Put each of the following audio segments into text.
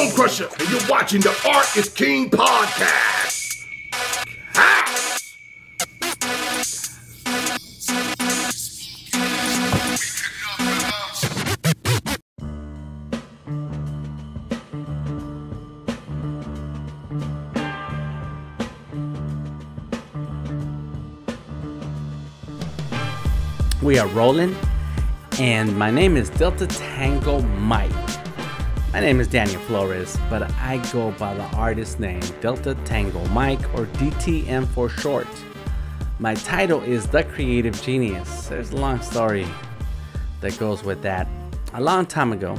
Bone Crusher, and you're watching the Art is King podcast. We are rolling, and my name is Delta Tango Mike. My name is Daniel Flores, but I go by the artist name Delta Tango Mike or DTM for short. My title is The Creative Genius. There's a long story that goes with that. A long time ago,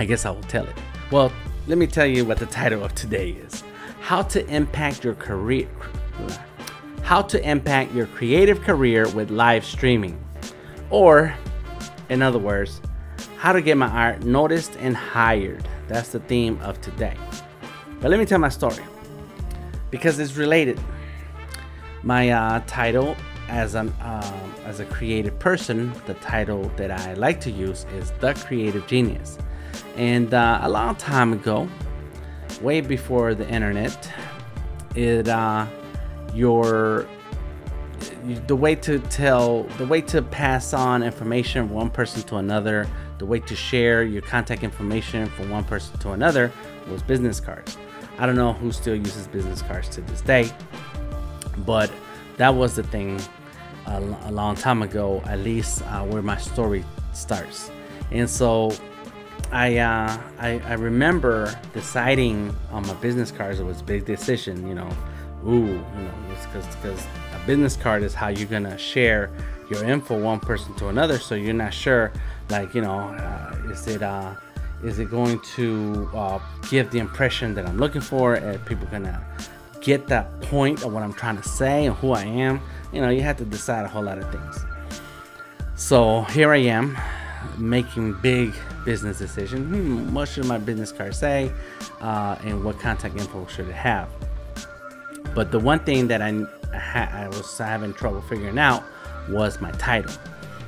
I guess I will tell it. Well, let me tell you what the title of today is How to Impact Your Career. How to Impact Your Creative Career with Live Streaming. Or, in other words, how to get my art noticed and hired. That's the theme of today. But let me tell my story because it's related. My uh, title as an uh, as a creative person, the title that I like to use is the Creative Genius. And uh, a long time ago, way before the internet, it uh, your the way to tell the way to pass on information from one person to another the way to share your contact information from one person to another was business cards i don't know who still uses business cards to this day but that was the thing a, a long time ago at least uh, where my story starts and so I, uh, I I remember deciding on my business cards. It was a big decision, you know. Ooh, you know, because because a business card is how you're gonna share your info one person to another. So you're not sure, like you know, uh, is it uh, is it going to uh, give the impression that I'm looking for? Are people gonna get that point of what I'm trying to say and who I am? You know, you have to decide a whole lot of things. So here I am making big business decisions. Hmm, what should my business card say? Uh, and what contact info should it have? But the one thing that I, I was having trouble figuring out was my title.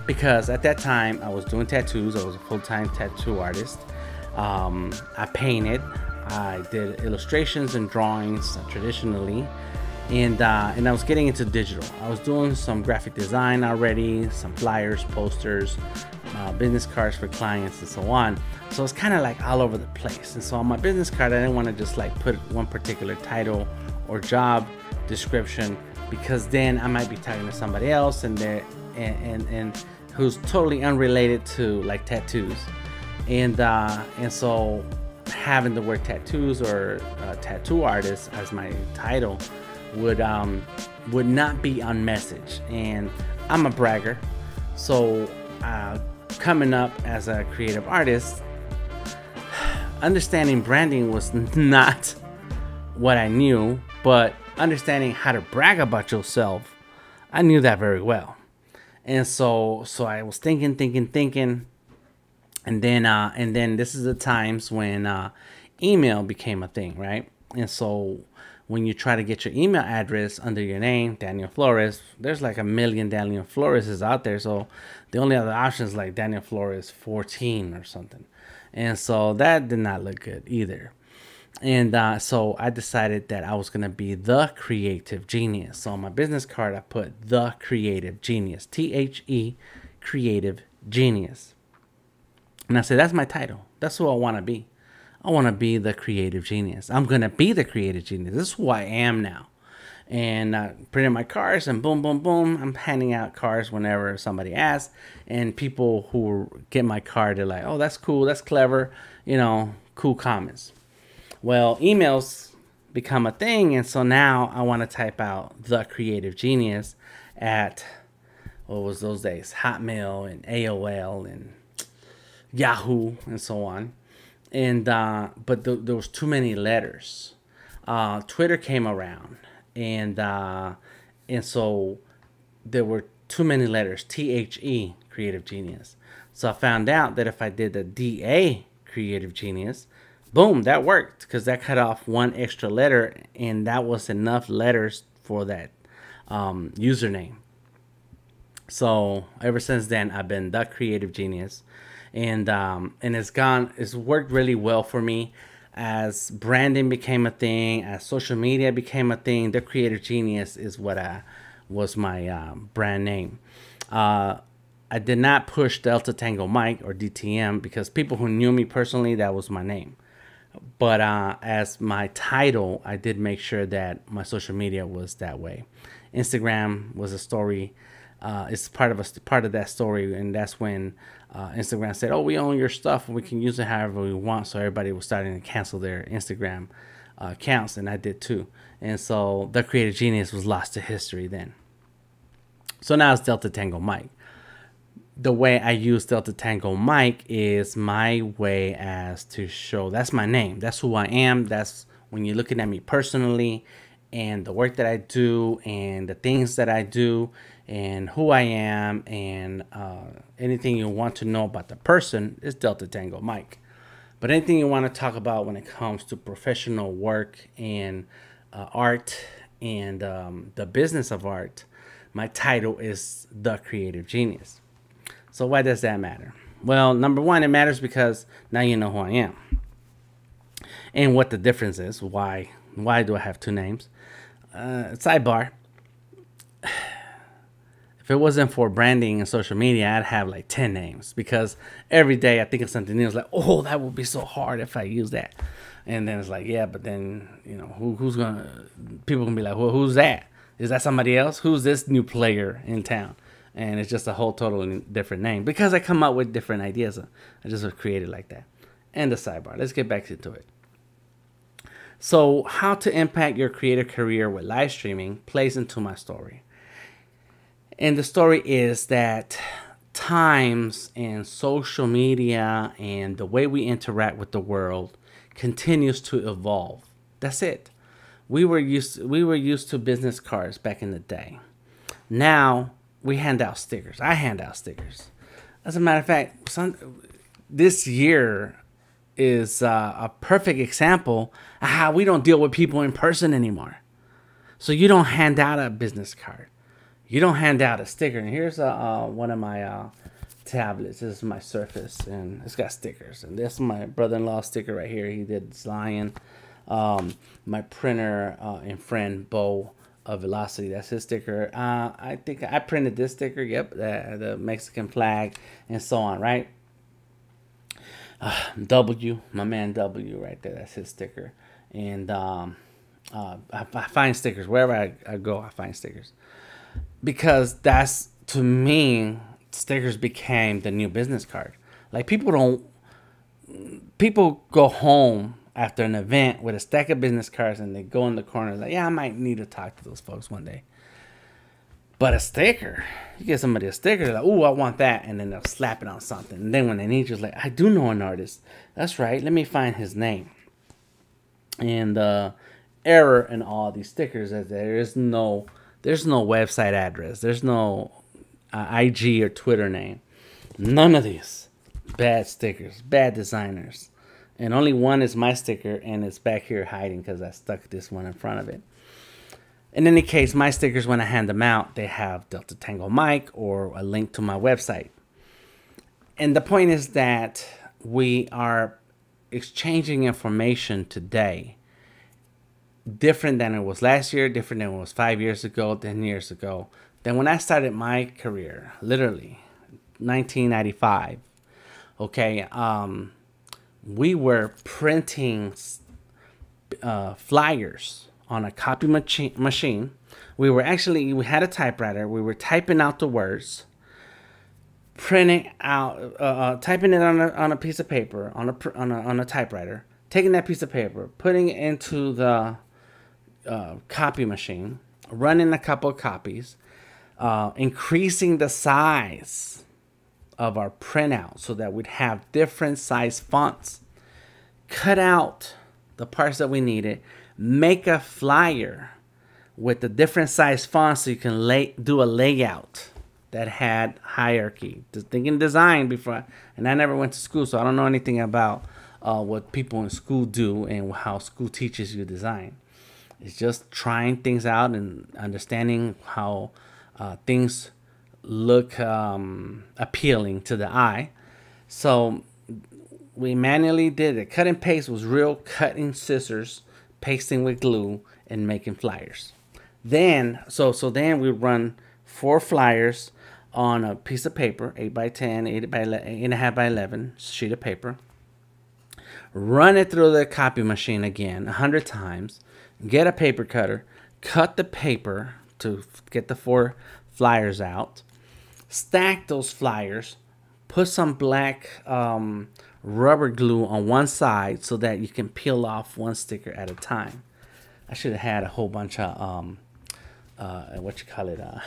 Because at that time, I was doing tattoos. I was a full time tattoo artist. Um, I painted, I did illustrations and drawings uh, traditionally. And, uh, and I was getting into digital. I was doing some graphic design already, some flyers, posters, uh, business cards for clients, and so on. So it's kind of like all over the place. And so on my business card, I didn't want to just like put one particular title or job description because then I might be talking to somebody else and they and, and and who's totally unrelated to like tattoos, and uh, and so having the word tattoos or uh, tattoo artist as my title would um, would not be on message. And I'm a bragger, so uh, coming up as a creative artist, understanding branding was not what I knew, but understanding how to brag about yourself, I knew that very well. And so so I was thinking, thinking, thinking, and then uh and then this is the times when uh email became a thing, right? And so when you try to get your email address under your name, Daniel Flores, there's like a million Daniel Floreses out there. So the only other option is like Daniel Flores 14 or something. And so that did not look good either. And uh, so I decided that I was going to be the creative genius. So on my business card, I put the creative genius, T H E, creative genius. And I said, that's my title. That's who I want to be. I want to be the creative genius. I'm going to be the creative genius. This is who I am now. And I printed my cards and boom, boom, boom. I'm handing out cards whenever somebody asks. And people who get my card, they're like, oh, that's cool. That's clever. You know, cool comments. Well, emails become a thing. And so now I want to type out the creative genius at what was those days? Hotmail and AOL and Yahoo and so on and uh, but th- there was too many letters. Uh, Twitter came around, and uh, and so there were too many letters. T H E, Creative Genius. So I found out that if I did the D A, Creative Genius, boom, that worked because that cut off one extra letter, and that was enough letters for that um, username. So ever since then, I've been the Creative Genius and um, and it's gone. It's worked really well for me as branding became a thing, as social media became a thing. The Creative Genius is what I was my uh, brand name. Uh, I did not push Delta Tango Mike or DTM because people who knew me personally, that was my name. But uh, as my title, I did make sure that my social media was that way. Instagram was a story. Uh, it's part of a part of that story, and that's when uh, Instagram said, "Oh, we own your stuff, and we can use it however we want." So everybody was starting to cancel their Instagram uh, accounts, and I did too. And so the Creative Genius was lost to history then. So now it's Delta Tango Mike. The way I use Delta Tango Mike is my way as to show that's my name. That's who I am. That's when you're looking at me personally and the work that I do and the things that I do and who I am and uh, anything you want to know about the person is Delta Tango Mike. But anything you want to talk about when it comes to professional work and uh, art and um, the business of art, my title is The Creative Genius. So, why does that matter? Well, number one, it matters because now you know who I am and what the difference is. Why? Why do I have two names? Uh, sidebar if it wasn't for branding and social media, I'd have like 10 names because every day I think of something new. It's like, oh, that would be so hard if I use that. And then it's like, yeah, but then, you know, who, who's going to, people going to be like, well, who's that? Is that somebody else? Who's this new player in town? And it's just a whole totally different name because I come up with different ideas. Uh, I just create it like that. And the sidebar. Let's get back into it. So, how to impact your creative career with live streaming plays into my story. And the story is that times and social media and the way we interact with the world continues to evolve. That's it. We were used to, we were used to business cards back in the day. Now we hand out stickers. I hand out stickers. As a matter of fact, some, this year is uh, a perfect example of how we don't deal with people in person anymore. So you don't hand out a business card you don't hand out a sticker. And here's a, uh, one of my uh, tablets. This is my Surface, and it's got stickers. And this is my brother-in-law sticker right here. He did this lion. Um, my printer uh, and friend Bo of Velocity. That's his sticker. Uh, I think I printed this sticker. Yep, the, the Mexican flag and so on. Right. Uh, w, my man W, right there. That's his sticker. And um, uh, I, I, find stickers wherever I, I go. I find stickers because that's to me stickers became the new business card. Like people don't people go home after an event with a stack of business cards and they go in the corner like, yeah, I might need to talk to those folks one day. But a sticker, you get somebody a sticker, like, oh, I want that, and then they'll slap it on something. And then when they need you, like, I do know an artist. That's right. Let me find his name. And uh, error in all these stickers is there is no there's no website address. There's no uh, IG or Twitter name. None of these. Bad stickers, bad designers. And only one is my sticker, and it's back here hiding because I stuck this one in front of it. In any case, my stickers, when I hand them out, they have Delta Tango Mike or a link to my website. And the point is that we are exchanging information today different than it was last year, different than it was five years ago, 10 years ago. Then when I started my career, literally 1995, okay, um, we were printing uh, flyers on a copy machi- machine. We were actually, we had a typewriter. We were typing out the words, printing out, uh, uh, typing it on a, on a piece of paper, on a, on a, on a typewriter, taking that piece of paper, putting it into the uh, copy machine, running a couple of copies, uh, increasing the size of our printout so that we'd have different size fonts. Cut out the parts that we needed, make a flyer with the different size fonts so you can lay, do a layout that had hierarchy. Just thinking design before, and I never went to school, so I don't know anything about uh, what people in school do and how school teaches you design. It's just trying things out and understanding how uh, things look um, appealing to the eye. So we manually did it. Cut and paste was real cutting scissors, pasting with glue, and making flyers. Then, so so then we run four flyers on a piece of paper, eight by 10, eight by 11, eight and a half by eleven sheet of paper. Run it through the copy machine again a hundred times. Get a paper cutter, cut the paper to get the four flyers out. Stack those flyers. Put some black um, rubber glue on one side so that you can peel off one sticker at a time. I should have had a whole bunch of um, uh, what you call it, uh,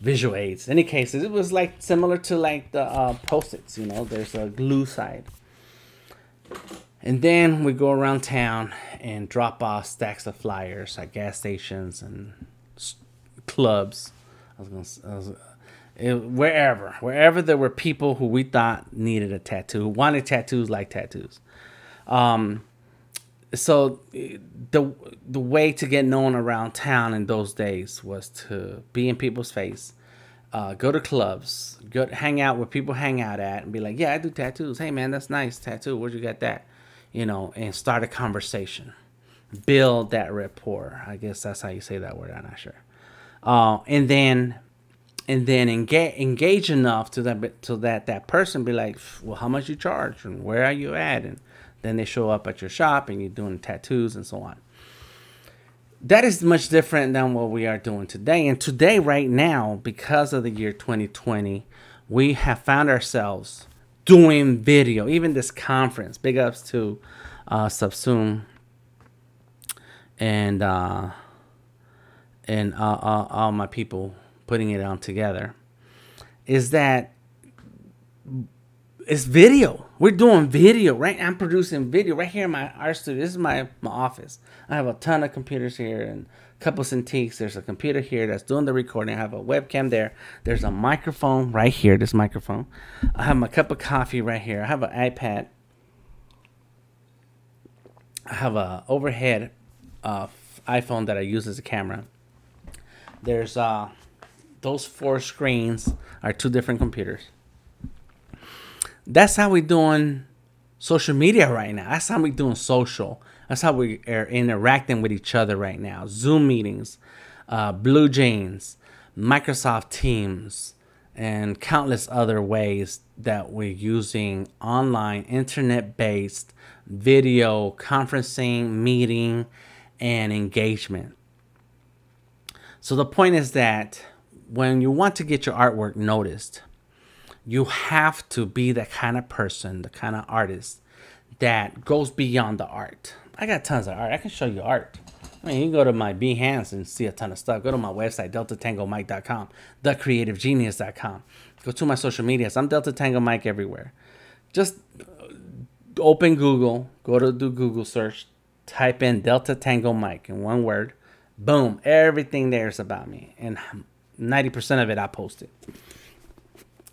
visual aids. In any cases, it was like similar to like the uh, post-its. You know, there's a glue side, and then we go around town and drop off stacks of flyers at gas stations and clubs. I was gonna, I was, wherever, wherever there were people who we thought needed a tattoo, wanted tattoos like tattoos. Um, so the the way to get known around town in those days was to be in people's face, uh, go to clubs, go hang out where people hang out at, and be like, "Yeah, I do tattoos. Hey, man, that's nice tattoo. Where'd you get that?" You know, and start a conversation, build that rapport. I guess that's how you say that word. I'm not sure. Uh, and then and then engage engage enough to that to that that person be like, well, how much you charge and where are you at, and then they show up at your shop and you're doing tattoos and so on. That is much different than what we are doing today. And today, right now, because of the year 2020, we have found ourselves doing video. Even this conference, big ups to uh, and uh, and uh, uh, all my people putting it on together. Is that it's video. We're doing video, right? I'm producing video right here in my art studio. This is my, my office. I have a ton of computers here and a couple Cintiqs. There's a computer here that's doing the recording. I have a webcam there. There's a microphone right here, this microphone. I have my cup of coffee right here. I have an iPad. I have a overhead uh, iPhone that I use as a camera. There's uh, those four screens are two different computers that's how we're doing social media right now. That's how we're doing social. That's how we are interacting with each other right now. Zoom meetings, uh, BlueJeans, Microsoft Teams, and countless other ways that we're using online, internet-based video conferencing, meeting, and engagement. So the point is that when you want to get your artwork noticed, you have to be the kind of person, the kind of artist that goes beyond the art. I got tons of art. I can show you art. I mean, you can go to my Behance and see a ton of stuff. Go to my website, deltatangomike.com, thecreativegenius.com. Go to my social medias. I'm Delta Tango Mike everywhere. Just open Google, go to do Google search, type in Delta Tango Mike in one word. Boom, everything there is about me. And 90% of it I posted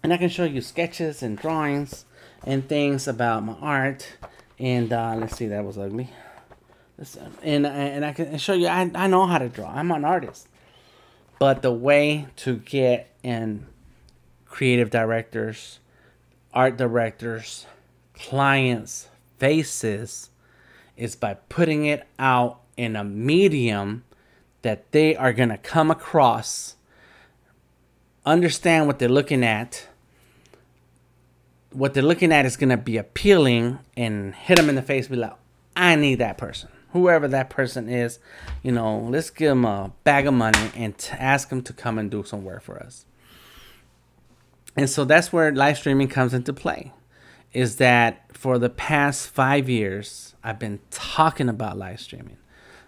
and I can show you sketches and drawings and things about my art. And uh, let's see, that was ugly. And and I can show you. I I know how to draw. I'm an artist, but the way to get in creative directors, art directors, clients' faces is by putting it out in a medium that they are gonna come across, understand what they're looking at. What they're looking at is going to be appealing and hit them in the face be like i need that person. Whoever that person is you know let's give them a bag of money and ask them to come and do some work for us. And so that's where live streaming comes into play is that for the past five years i've been talking about live streaming.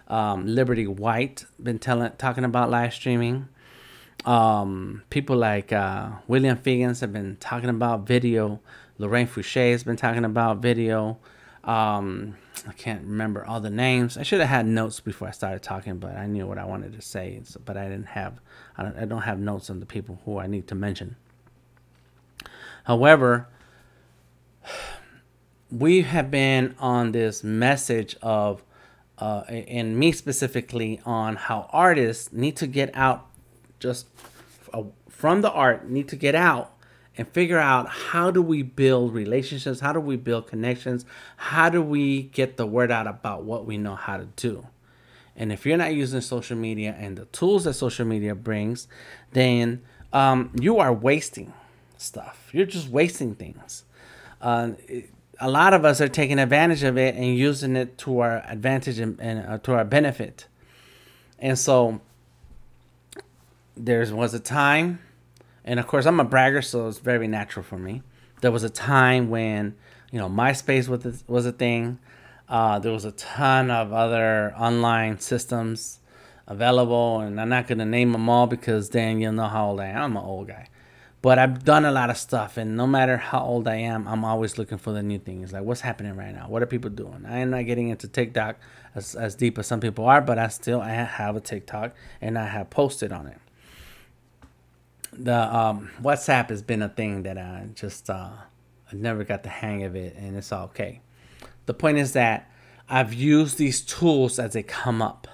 Um, liberty white been telling talking about live streaming um, people like uh, William Figgins have been talking about video. Lorraine Fouché has been talking about video. Um, I can't remember all the names. I should have had notes before I started talking, but I knew what I wanted to say. So, but I didn't have. I don't, I don't have notes on the people who I need to mention. However, we have been on this message of, uh, and me specifically, on how artists need to get out just from the art need to get out and figure out how do we build relationships, how do we build connections, how do we get the word out about what we know how to do. And if you're not using social media and the tools that social media brings, then um, you are wasting stuff. You're just wasting things. Uh, a lot of us are taking advantage of it and using it to our advantage and, and uh, to our benefit. And so there was a time, and of course I'm a bragger, so it's very natural for me. There was a time when you know MySpace was a, was a thing. Uh, there was a ton of other online systems available, and I'm not gonna name them all because then you'll know how old I am. I'm an old guy, but I've done a lot of stuff, and no matter how old I am, I'm always looking for the new things. Like what's happening right now? What are people doing? I am not getting into TikTok as, as deep as some people are, but I still I have a TikTok and I have posted on it. The um, WhatsApp has been a thing that I just uh, I never got the hang of it, and it's all okay. The point is that I've used these tools as they come up.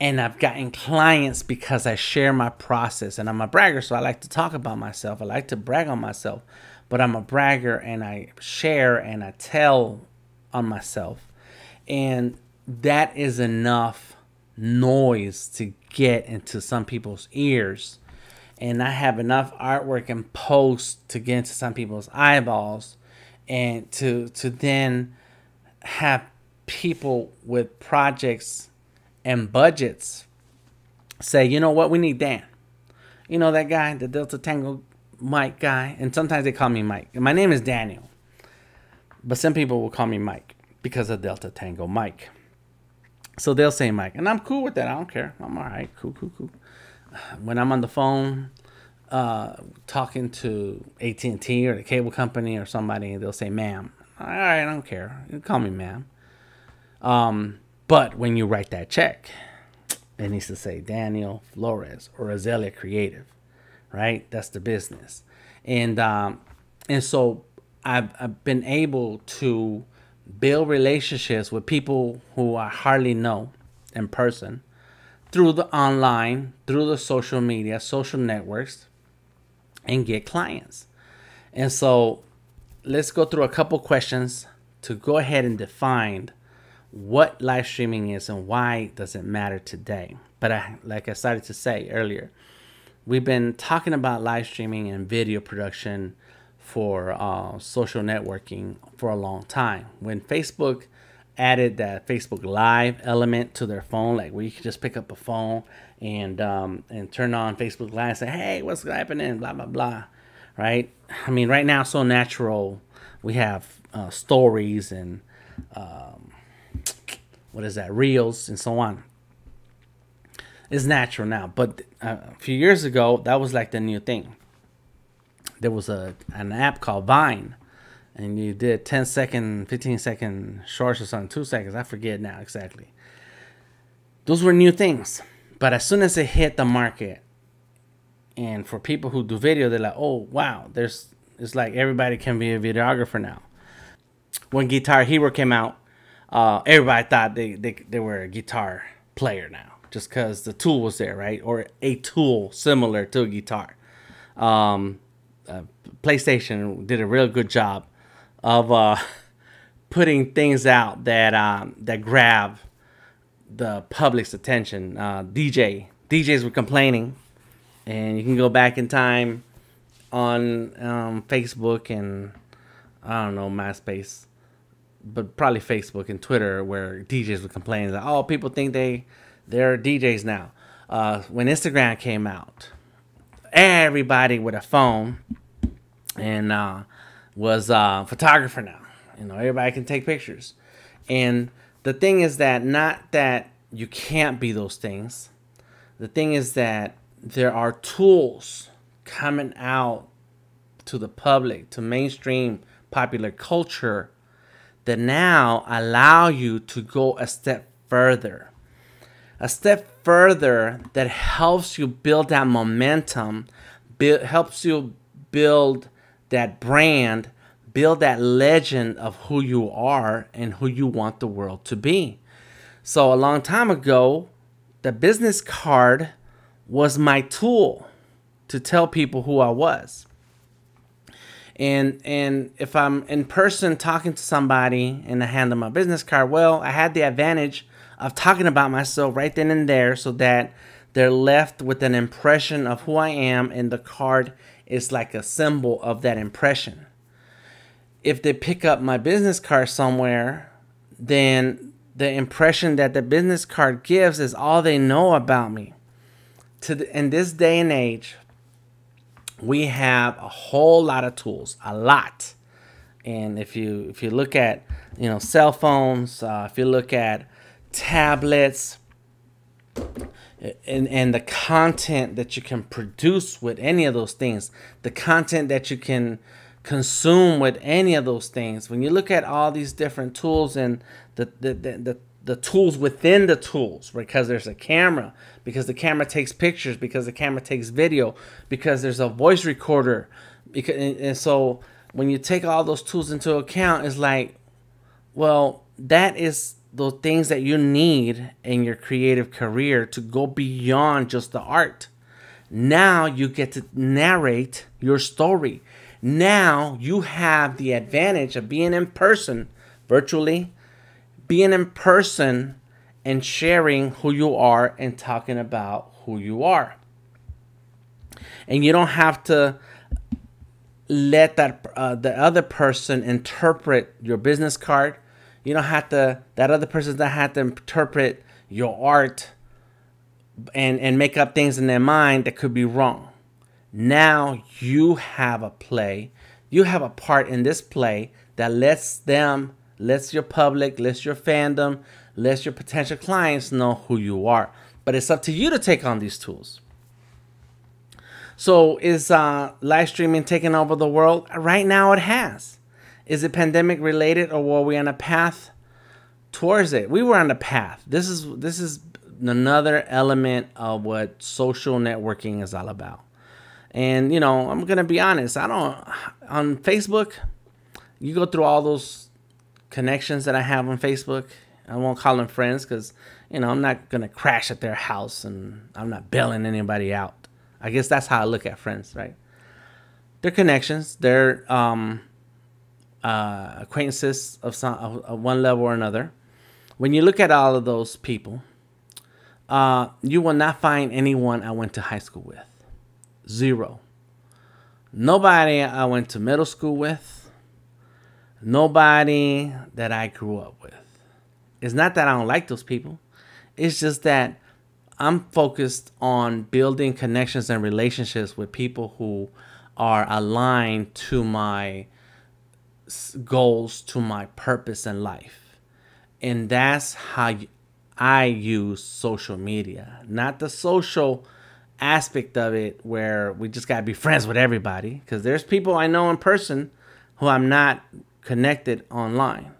And I've gotten clients because I share my process. And I'm a bragger, so I like to talk about myself. I like to brag on myself. But I'm a bragger and I share and I tell on myself. And that is enough noise to get into some people's ears. And I have enough artwork and posts to get into some people's eyeballs and to to then have people with projects and budgets say, you know what, we need Dan. You know that guy, the Delta Tango Mike guy, and sometimes they call me Mike. My name is Daniel, but some people will call me Mike because of Delta Tango Mike. So they'll say Mike, and I'm cool with that. I don't care. I'm all right. Cool, cool, cool. When I'm on the phone, uh, talking to AT and T or the cable company or somebody, they'll say "ma'am." All right, I don't care. You call me ma'am. Um, but when you write that check, it needs to say Daniel Flores or Azalea Creative, right? That's the business, and um, and so I've, I've been able to build relationships with people who I hardly know in person through the online, through the social media, social networks, and get clients. And so let's go through a couple questions to go ahead and define what live streaming is and why does it matter today. But I, like I started to say earlier, we've been talking about live streaming and video production for uh, social networking for a long time. When Facebook added that Facebook Live element to their phone, like where you can just pick up a phone and um, and turn on Facebook Live and say, "Hey, what's happening?" Blah blah blah. Right? I mean, right now, so natural. We have uh, stories and um, what is that? Reels and so on. It's natural now, but uh, a few years ago, that was like the new thing. There was a an app called Vine, and you did 10 second, 15 second shorts or something, two seconds. I forget now exactly. Those were new things, but as soon as it hit the market, and for people who do video, they're like, "Oh wow, there's it's like everybody can be a videographer now." When Guitar Hero came out, uh, everybody thought they, they, they were a guitar player now just because the tool was there, right? Or a tool similar to a guitar. Um, uh, PlayStation did a real good job of uh, putting things out that um, that grab the public's attention. Uh, DJ DJs were complaining, and you can go back in time on um, Facebook and I don't know MySpace but probably Facebook and Twitter where DJs would complain that oh people think they they're DJs now. Uh, when Instagram came out, everybody with a phone and uh, was a photographer now. You know, everybody can take pictures. And the thing is that not that you can't be those things. The thing is that there are tools coming out to the public, to mainstream popular culture that now allow you to go a step further. A step further that helps you build that momentum, helps you build that brand, build that legend of who you are and who you want the world to be. So, a long time ago, the business card was my tool to tell people who I was. And and if I'm in person talking to somebody and I hand them a business card, well, I had the advantage of talking about myself right then and there so that they're left with an impression of who I am and the card is like a symbol of that impression. If they pick up my business card somewhere, then the impression that the business card gives is all they know about me. To the, in this day and age, we have a whole lot of tools, a lot. And if you if you look at you know cell phones, uh, if you look at tablets, and and the content that you can produce with any of those things, the content that you can consume with any of those things. When you look at all these different tools and the the the, the, the tools within the tools, because there's a camera, because the camera takes pictures, because the camera takes video, because there's a voice recorder, because and, and so when you take all those tools into account, it's like, well, that is the things that you need in your creative career to go beyond just the art. Now you get to narrate your story. Now you have the advantage of being in person, virtually, being in person and sharing who you are and talking about who you are. And you don't have to let that uh, the other person interpret your business card you don't have to that other person that have to interpret your art and and make up things in their mind that could be wrong. Now you have a play. You have a part in this play that lets them lets your public lets your fandom lets your potential clients know who you are. But it's up to you to take on these tools. So is uh, live streaming taking over the world? Right now it has is it pandemic related or were we on a path towards it? We were on a path. This is this is another element of what social networking is all about. And you know, I'm gonna be honest. I don't on Facebook. You go through all those connections that I have on Facebook. I won't call them friends because you know I'm not gonna crash at their house and I'm not bailing anybody out. I guess that's how I look at friends, right? They're connections. They're um, uh, acquaintances of some of one level or another. When you look at all of those people, uh, you will not find anyone I went to high school with. Zero. Nobody I went to middle school with. Nobody that I grew up with. It's not that I don't like those people. It's just that I'm focused on building connections and relationships with people who are aligned to my goals to my purpose in life. And that's how I use social media, not the social aspect of it where we just got to be friends with everybody. Because there's people I know in person who I'm not connected online.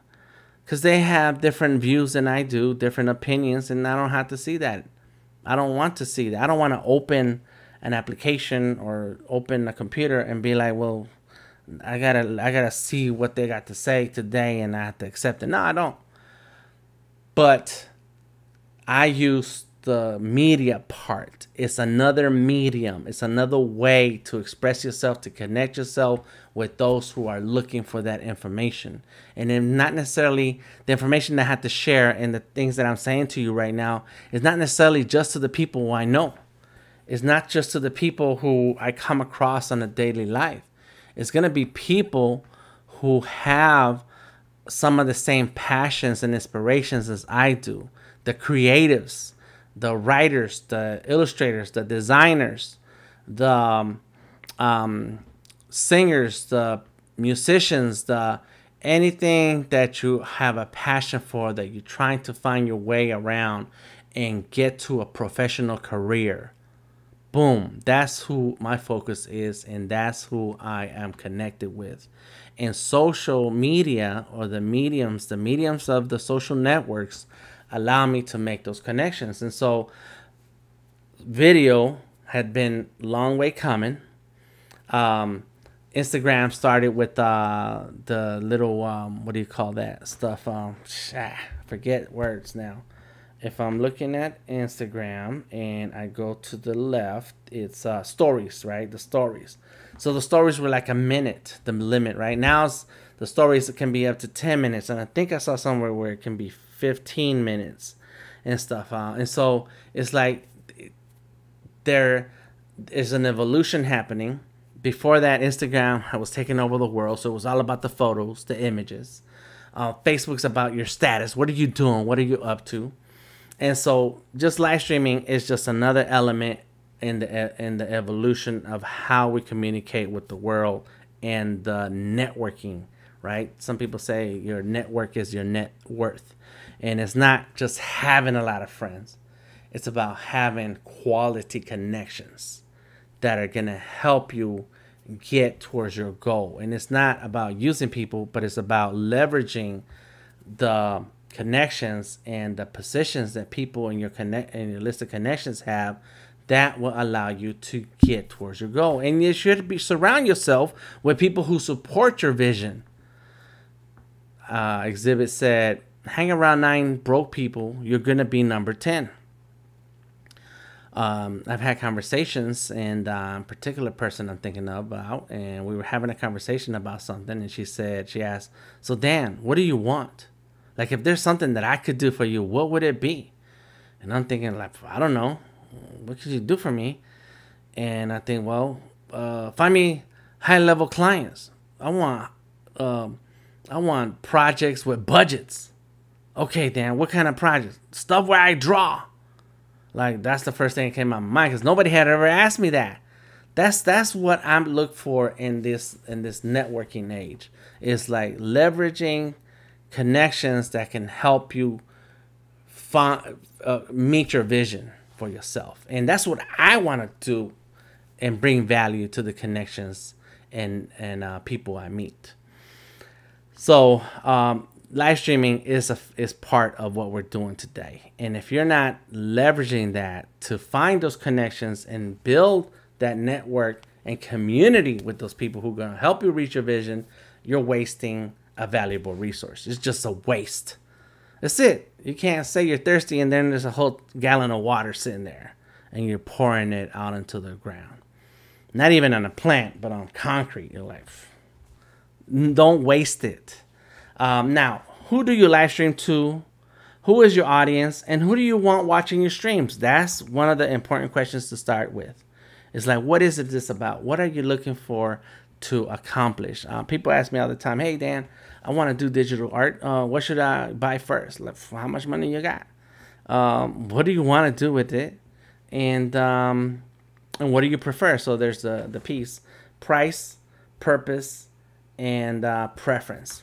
Because they have different views than I do, different opinions, and I don't have to see that. I don't want to see that. I don't want to open an application or open a computer and be like, well, I gotta I gotta see what they got to say today and I have to accept it. No, I don't. But I use the media part. It's another medium. It's another way to express yourself, to connect yourself with those who are looking for that information. And then not necessarily the information I have to share and the things that I'm saying to you right now is not necessarily just to the people who I know. It's not just to the people who I come across on a daily life it's going to be people who have some of the same passions and inspirations as I do. The creatives, the writers, the illustrators, the designers, the um, um, singers, the musicians, the anything that you have a passion for that you're trying to find your way around and get to a professional career boom. That's who my focus is and that's who i am connected with. And social media or the mediums the mediums of the social networks allow me to make those connections. And so video had been long way coming. Um, instagram started with uh, the little um, what do you call that? Stuff um, forget words now if I'm looking at Instagram and I go to the left, it's uh, stories, right? The stories. So the stories were like a minute, the limit, right? Now the stories can be up to 10 minutes. And I think I saw somewhere where it can be 15 minutes and stuff. Uh, and so it's like there is an evolution happening. Before that, Instagram I was taking over the world. So it was all about the photos, the images. Uh, Facebook's about your status. What are you doing? What are you up to? And so just live streaming is just another element in the in the evolution of how we communicate with the world and the networking, right? Some people say your network is your net worth. And it's not just having a lot of friends. It's about having quality connections that are going to help you get towards your goal. And it's not about using people, but it's about leveraging the connections and the positions that people in your connect in your list of connections have that will allow you to get towards your goal. And you should be surround yourself with people who support your vision. Uh, exhibit said, hang around nine broke people, you're gonna be number ten. Um, I've had conversations, and uh, particular person I'm thinking about, and we were having a conversation about something, and she said, she asked, "So Dan, what do you want?" Like, if there's something that I could do for you, what would it be? And I'm thinking, like, I don't know. What could you do for me? And I think, well, uh, find me high level clients. I want, um, I want projects with budgets. Okay, Dan, what kind of projects? Stuff where I draw. Like that's the first thing that came to my mind because nobody had ever asked me that. That's that's what I'm look for in this in this networking age. It's like leveraging connections that can help you find, uh, meet your vision for yourself. And that's what I want to do and bring value to the connections and, and uh, people I meet. So, um, live streaming is a, is part of what we're doing today. And if you're not leveraging that to find those connections and build that network and community with those people who are going to help you reach your vision, you're wasting a valuable resource. It's just a waste. That's it. You can't say you're thirsty and then there's a whole gallon of water sitting there and you're pouring it out into the ground. Not even on a plant, but on concrete. You're like, don't waste it. Um, now, who do you live stream to? Who is your audience? And who do you want watching your streams? That's one of the important questions to start with. It's like, what is this about? What are you looking for to accomplish? Uh, people ask me all the time, hey, Dan, I want to do digital art. Uh, what should I buy first? Like, how much money you got? Um, what do you want to do with it? And um, and what do you prefer? So there's the the piece: price, purpose, and uh, preference.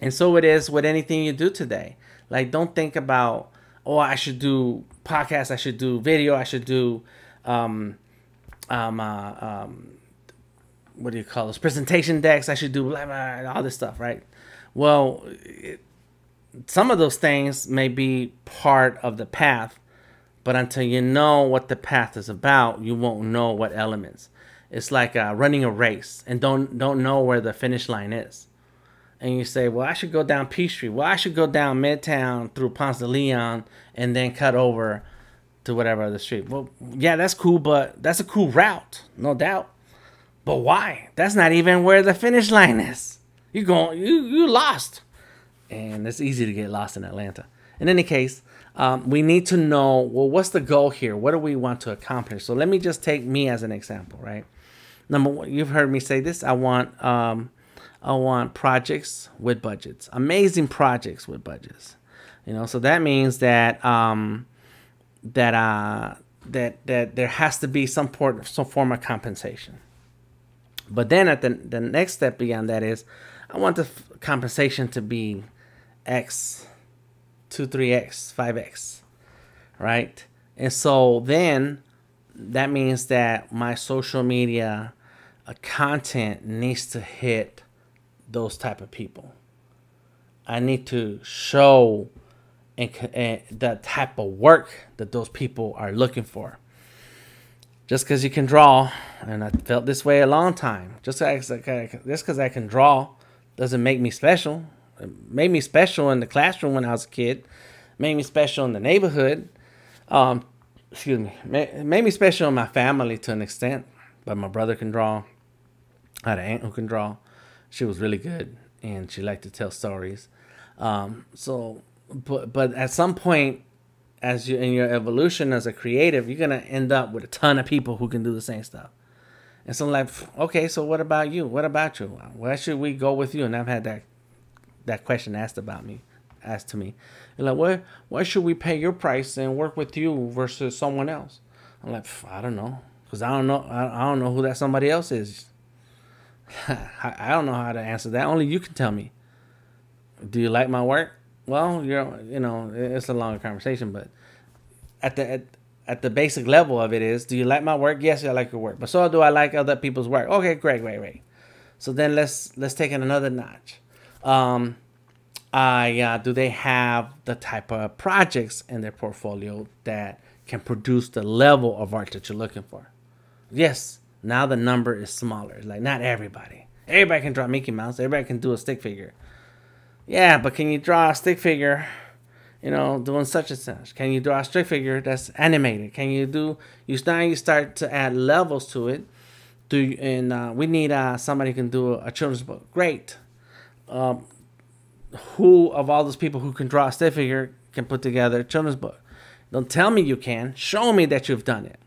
And so it is with anything you do today. Like, don't think about, oh, I should do podcast, I should do video, I should do um, um, uh, um, what do you call those presentation decks? I should do blah, blah, all this stuff, right? Well, it, some of those things may be part of the path, but until you know what the path is about, you won't know what elements. It's like uh, running a race and don't don't know where the finish line is. And you say, well, I should go down P Street. Well, I should go down Midtown through Ponce de Leon and then cut over to whatever other street. Well, yeah, that's cool, but that's a cool route, no doubt. But why? That's not even where the finish line is. You going you you lost. And it's easy to get lost in Atlanta. In any case, um, we need to know well what's the goal here? What do we want to accomplish? So let me just take me as an example, right? Number one, you've heard me say this. I want um, I want projects with budgets, amazing projects with budgets. You know, so that means that um, that uh, that that there has to be some port, some form of compensation. But then at the, the next step beyond that is I want the compensation to be X, 2, 3X, 5X, right? And so then that means that my social media uh, content needs to hit those type of people. I need to show and, and the type of work that those people are looking for just because you can draw, and I felt this way a long time. Just because because I can draw doesn't make me special. It made me special in the classroom when I was a kid, made me special in the neighborhood. Um, excuse me, made me special in my family to an extent. But my brother can draw. I had an aunt who can draw. She was really good, and she liked to tell stories. Um, so, but but at some point, as you in your evolution as a creative, you're gonna end up with a ton of people who can do the same stuff. And so I'm like, okay, so what about you? What about you? Where should we go with you? And I've had that that question asked about me, asked to me. And like, where why should we pay your price and work with you versus someone else? I'm like, I don't know, cause I don't know, I, I don't know who that somebody else is. I don't know how to answer that. Only you can tell me. Do you like my work? Well, you're, you know, it's a longer conversation, but at the at, at the basic level of it is, do you like my work? Yes, I like your work. But so do I like other people's work. Okay, great, great, great. So then let's let's take it another notch. Um, uh, do they have the type of projects in their portfolio that can produce the level of art that you're looking for? Yes. Now the number is smaller. Like not everybody. Everybody can draw Mickey Mouse. Everybody can do a stick figure. Yeah, but can you draw a stick figure you know, doing such and such? Can you draw a stick figure that's animated? Can you do you now you start to add levels to it? Do you, and uh, we need uh, somebody who can do a, a children's book. Great. Um, who of all those people who can draw a stick figure can put together a children's book? Don't tell me you can. Show me that you've done it.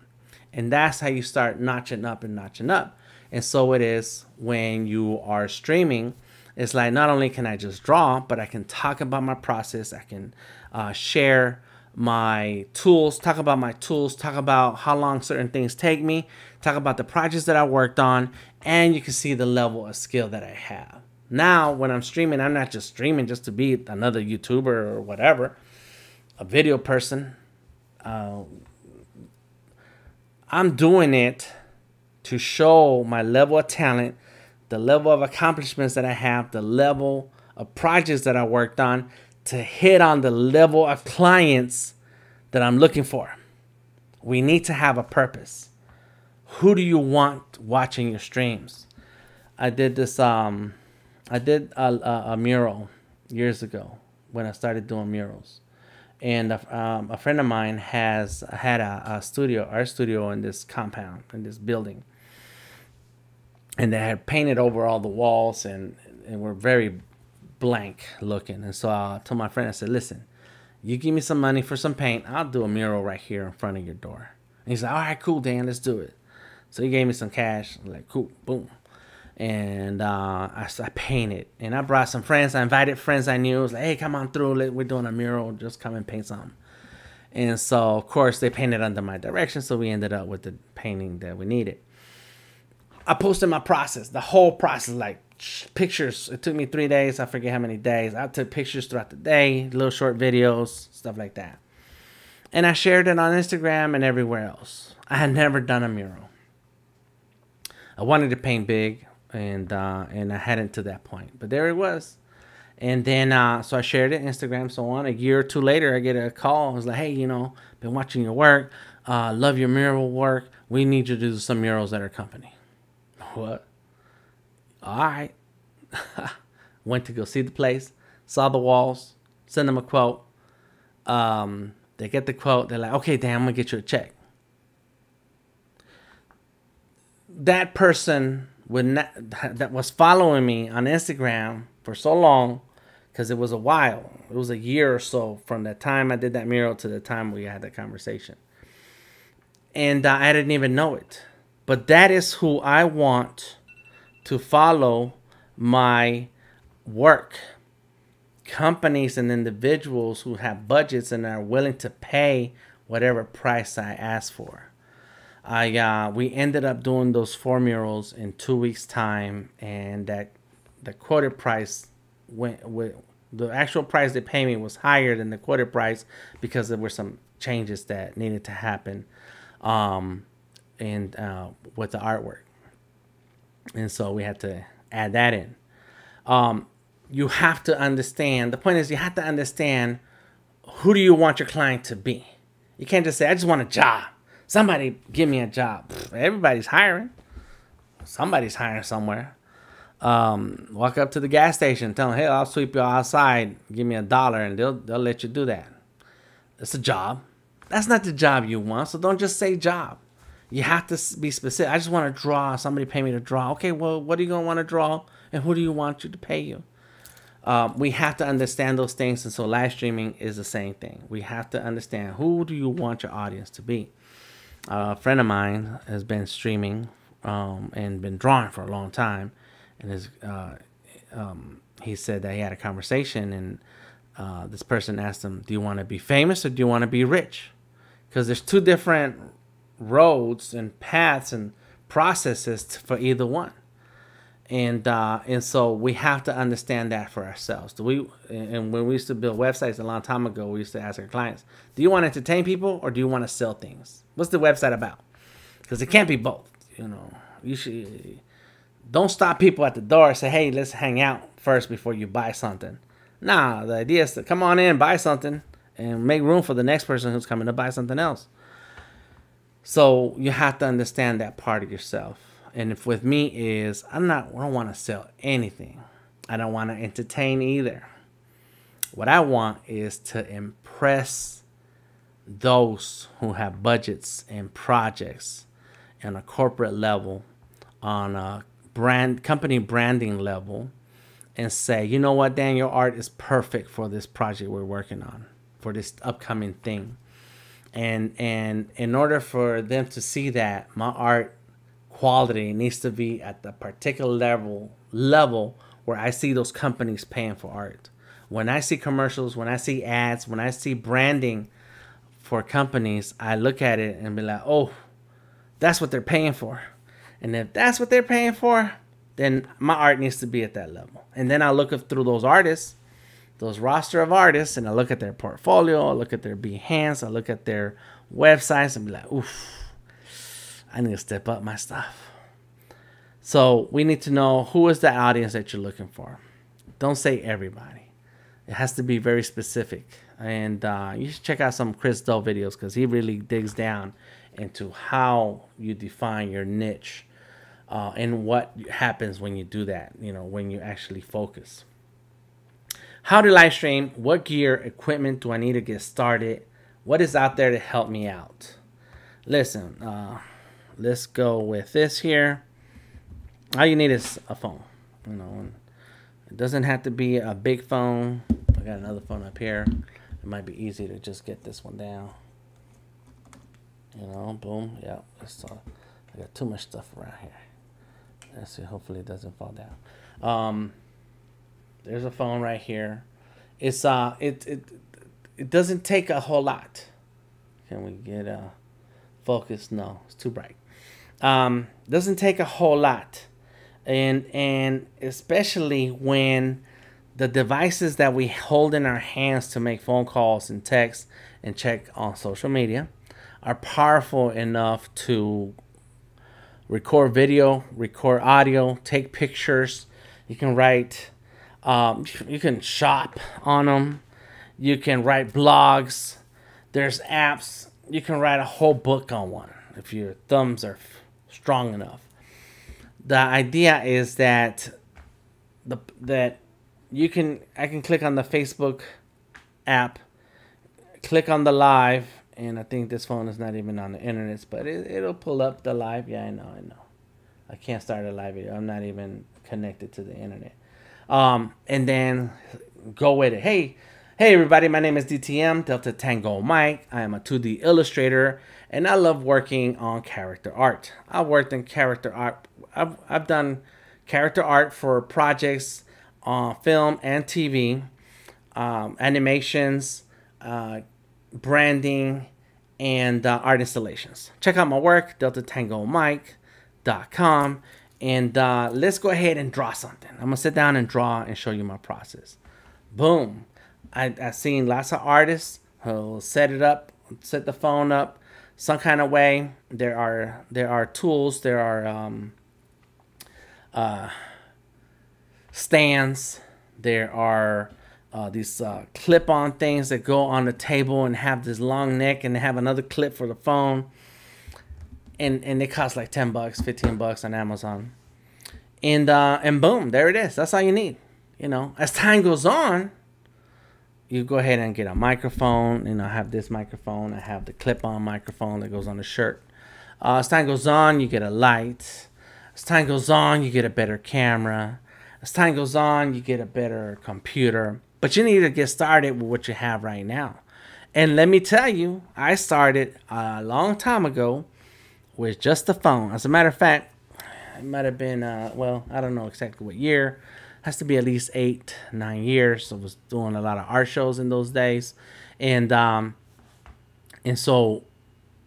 And that's how you start notching up and notching up. And so it is when you are streaming. It's like not only can I just draw, but I can talk about my process. I can uh, share my tools, talk about my tools, talk about how long certain things take me, talk about the projects that I worked on, and you can see the level of skill that I have. Now, when I'm streaming, I'm not just streaming just to be another YouTuber or whatever, a video person. Uh, I'm doing it to show my level of talent, the level of accomplishments that I have, the level of projects that I worked on, to hit on the level of clients that I'm looking for. We need to have a purpose. Who do you want watching your streams? I did this. Um, I did a, a, a mural years ago when I started doing murals, and a, um, a friend of mine has had a, a studio, art studio, in this compound, in this building, and they had painted over all the walls and and were very blank looking. And so I told my friend, I said, listen, you give me some money for some paint, I'll do a mural right here in front of your door. And he's like, all right, cool, Dan, let's do it. So he gave me some cash. I'm like, cool, boom. And uh, I, I painted. And I brought some friends. I invited friends I knew. I was like, hey, come on through. We're doing a mural. Just come and paint something. And so, of course, they painted under my direction. So we ended up with the painting that we needed. I posted my process, the whole process, like pictures. It took me three days. I forget how many days. I took pictures throughout the day, little short videos, stuff like that. And I shared it on Instagram and everywhere else. I had never done a mural. I wanted to paint big, and uh, and I hadn't to that point. But there it was. And then, uh, so I shared it, Instagram, so on. A year or two later, I get a call. I was like, hey, you know, been watching your work. Uh, love your mural work. We need you to do some murals at our company. What? all right. Went to go see the place, saw the walls, sent them a quote. Um, they get the quote. They're like, okay, damn, I'm gonna get you a check. That person would not, that was following me on Instagram for so long, because it was a while. It was a year or so from the time I did that mural to the time we had that conversation. And uh, I didn't even know it. But that is who I want to follow my work. Companies and individuals who have budgets and are willing to pay whatever price I ask for. I uh, we ended up doing those four murals in two weeks' time, and that the quoted price went with the actual price they pay me was higher than the quoted price because there were some changes that needed to happen, um, and uh, with the artwork and so we had to add that in. Um, you have to understand. The point is, you have to understand who do you want your client to be. You can't just say, "I just want a job." Somebody give me a job. Everybody's hiring. Somebody's hiring somewhere. Um, walk up to the gas station, tell them, "Hey, I'll sweep you outside. Give me a dollar, and they'll they'll let you do that." It's a job. That's not the job you want. So don't just say job. You have to be specific. I just want to draw. Somebody pay me to draw. Okay, well, what are you gonna want to draw, and who do you want you to pay you? Um, we have to understand those things, and so live streaming is the same thing. We have to understand who do you want your audience to be. A friend of mine has been streaming um, and been drawing for a long time, and is uh, um, he said that he had a conversation, and uh, this person asked him, "Do you want to be famous or do you want to be rich?" Because there's two different roads and paths and processes for either one and uh, and so we have to understand that for ourselves. Do we? And when we used to build websites a long time ago, we used to ask our clients, "Do you want to entertain people or do you want to sell things? What's the website about?" Because it can't be both. You know, you should don't stop people at the door and say, "Hey, let's hang out first before you buy something." Nah, the idea is to come on in, buy something, and make room for the next person who's coming to buy something else. So you have to understand that part of yourself and if with me is I'm not I don't want to sell anything. I don't want to entertain either. What I want is to impress those who have budgets and projects on a corporate level, on a brand company branding level, and say, you know what, Dan, your art is perfect for this project we're working on, for this upcoming thing. And and in order for them to see that my art quality needs to be at the particular level level where I see those companies paying for art. When I see commercials, when I see ads, when I see branding for companies, I look at it and be like, "Oh, that's what they're paying for." And if that's what they're paying for, then my art needs to be at that level. And then I look through those artists, those roster of artists, and I look at their portfolio, I look at their Behance, I look at their websites, and be like, "Oof, I need to step up my stuff. So we need to know who is the audience that you're looking for. Don't say everybody. It has to be very specific. And uh, you should check out some Chris Do videos because he really digs down into how you define your niche uh, and what happens when you do that, you know, when you actually focus. How to live stream? What gear, equipment do I need to get started? What is out there to help me out? Listen, uh, let's go with this here. All you need is a phone. You know, it doesn't have to be a big phone. I got another phone up here. It might be easy to just get this one down. You know, boom. Yeah, uh, I got too much stuff around here. Let's see. Hopefully, it doesn't fall down. Um, there's a phone right here. It's uh, it it it doesn't take a whole lot. Can we get a focus? No, it's too bright. Um, doesn't take a whole lot, and and especially when the devices that we hold in our hands to make phone calls and text and check on social media are powerful enough to record video, record audio, take pictures. You can write, um, you can shop on them. You can write blogs. There's apps. You can write a whole book on one if your thumbs are strong enough. The idea is that the that you can I can click on the Facebook app, click on the live, and I think this phone is not even on the internet, but it, it'll pull up the live. Yeah, I know, I know. I can't start a live video. I'm not even connected to the internet. Um, and then go with it. Hey, hey everybody, my name is DTM Delta Tango Mike. I am a 2D illustrator and I love working on character art. I've worked in character art. I've, I've done character art for projects on film and TV, um, animations, uh, branding, and uh, art installations. Check out my work, deltatangomike.com, and uh, let's go ahead and draw something. I'm gonna sit down and draw and show you my process. Boom. I, I've seen lots of artists who set it up, set the phone up, some kind of way. There are there are tools. There are um, uh, stands. There are uh, these uh, clip-on things that go on the table and have this long neck, and have another clip for the phone. And and they cost like ten bucks, fifteen bucks on Amazon. And uh, and boom, there it is. That's all you need. You know, as time goes on, you go ahead and get a microphone. You know, I have this microphone. I have the clip-on microphone that goes on the shirt. Uh, as time goes on, you get a light. As time goes on, you get a better camera. As time goes on, you get a better computer. But you need to get started with what you have right now. And let me tell you, I started a long time ago with just the phone. As a matter of fact, it might have been, uh, well, I don't know exactly what year. Has to be at least eight, nine years. I was doing a lot of art shows in those days, and um, and so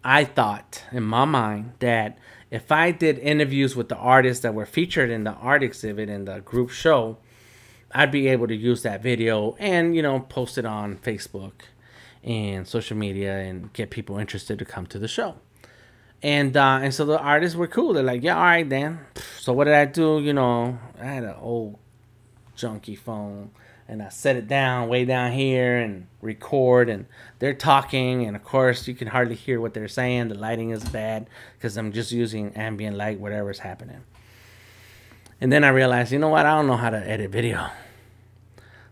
I thought in my mind that if I did interviews with the artists that were featured in the art exhibit in the group show, I'd be able to use that video and you know post it on Facebook and social media and get people interested to come to the show. And uh, and so the artists were cool. They're like, yeah, all right, then. So what did I do? You know, I had an old junky phone, and I set it down way down here and record. And they're talking, and of course you can hardly hear what they're saying. The lighting is bad because I'm just using ambient light, whatever's happening. And then I realized, you know what? I don't know how to edit video.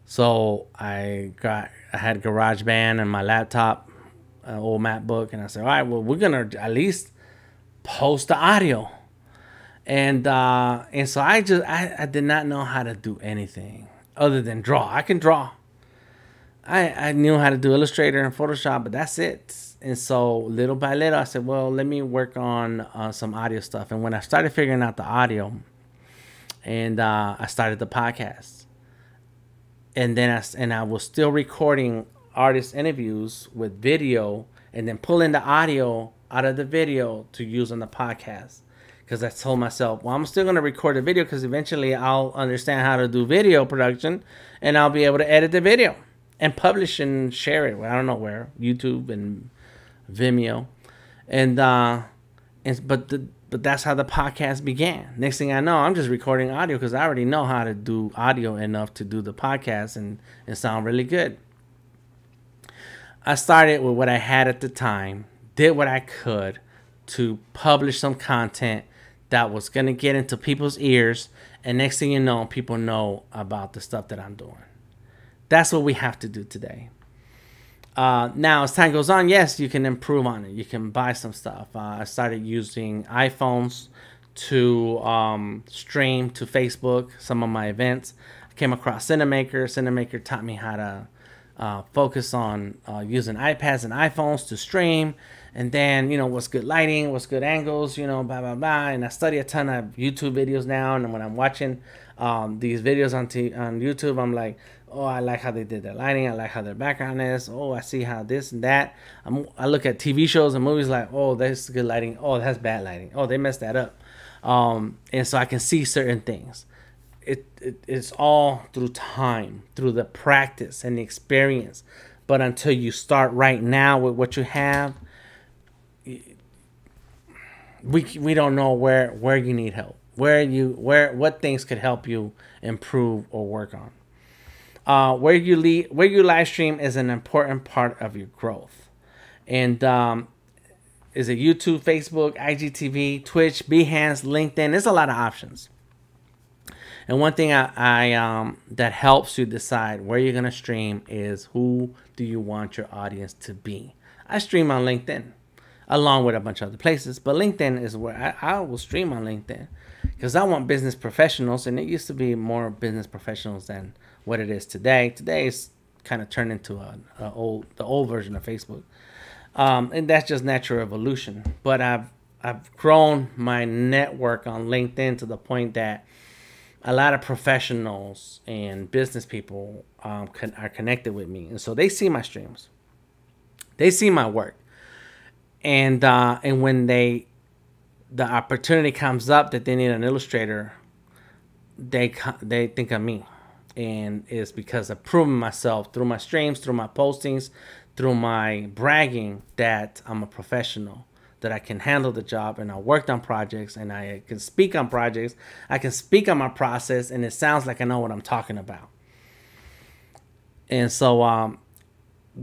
So I got I had GarageBand and my laptop, an old MacBook, and I said, all right, well, we're gonna at least post the audio. And uh, and so I just I, I did not know how to do anything other than draw. I can draw. I I knew how to do Illustrator and Photoshop, but that's it. And so little by little, I said, well, let me work on uh, some audio stuff. And when I started figuring out the audio, and uh, I started the podcast, and then I and I was still recording artist interviews with video, and then pulling the audio out of the video to use on the podcast. Because I told myself, well, I'm still going to record the video because eventually I'll understand how to do video production and I'll be able to edit the video and publish and share it. I don't know where, YouTube and Vimeo. And, uh, and but the, but that's how the podcast began. Next thing I know, I'm just recording audio because I already know how to do audio enough to do the podcast and, and sound really good. I started with what I had at the time did what I could to publish some content that was going to get into people's ears. And next thing you know, people know about the stuff that I'm doing. That's what we have to do today. Uh, now, as time goes on, yes, you can improve on it. You can buy some stuff. Uh, I started using iPhones to um, stream to Facebook some of my events. I came across Cinamaker. Cinamaker taught me how to uh, focus on uh, using iPads and iPhones to stream. And then you know what's good lighting what's good angles you know blah blah blah. And i study a ton of youtube videos now. And when i'm watching um, these videos on, t- on youtube i'm like oh i like how they did their lighting. I like how their background is. Oh i see how this and that. I'm, i look at tv shows and movies like oh that's good lighting. Oh that's bad lighting. Oh they messed that up. Um, and so i can see certain things it, it it's all through time through the practice and the experience but until you start right now with what you have we we don't know where where you need help, where you where what things could help you improve or work on. Uh, where you lead, where you live stream is an important part of your growth, and um, is it YouTube, Facebook, IGTV, Twitch, Behance, LinkedIn? There's a lot of options. And one thing I, I um, that helps you decide where you're gonna stream is who do you want your audience to be. I stream on LinkedIn along with a bunch of other places. But LinkedIn is where I, I will stream on LinkedIn because I want business professionals, and it used to be more business professionals than what it is today. Today is kind of turned into a, a old the old version of Facebook, um, and that's just natural evolution. But I've I've grown my network on LinkedIn to the point that a lot of professionals and business people um, con- are connected with me, and so they see my streams, they see my work, and uh, and when they the opportunity comes up that they need an illustrator, they they think of me, and it's because I've proven myself through my streams, through my postings, through my bragging that I'm a professional, that I can handle the job, and I worked on projects, and I can speak on projects. I can speak on my process, and it sounds like I know what I'm talking about. And so, um,